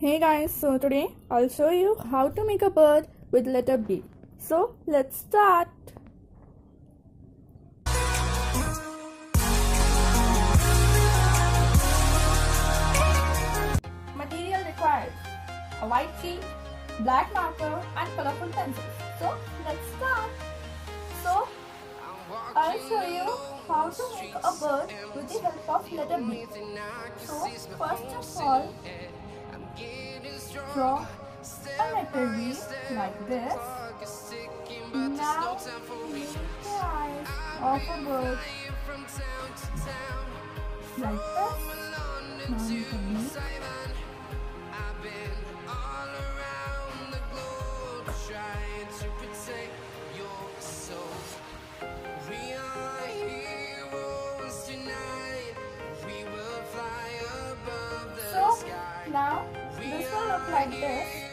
Hey guys, so today I'll show you how to make a bird with letter B. So let's start. Material required a white sheet, black marker and colorful pencils. So let's start. So I'll show you how to make a bird with the help of letter B. So first of all draw a letter B like this. Now the eyes of a like this. Now like this.